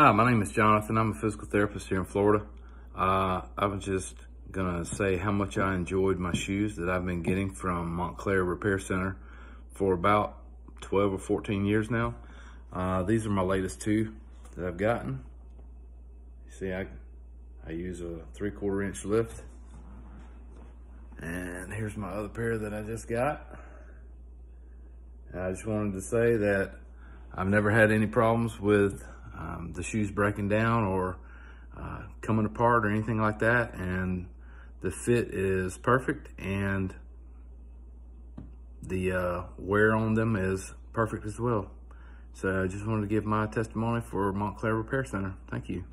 Hi, my name is Jonathan. I'm a physical therapist here in Florida. Uh, I was just gonna say how much I enjoyed my shoes that I've been getting from Mont Clare Repair Center for about 12 or 14 years now. Uh, these are my latest two that I've gotten. You see, I, I use a three quarter inch lift. And here's my other pair that I just got. I just wanted to say that I've never had any problems with um, the shoes breaking down or uh, coming apart or anything like that. And the fit is perfect and the uh, wear on them is perfect as well. So I just wanted to give my testimony for Mont Clare Repair Center. Thank you.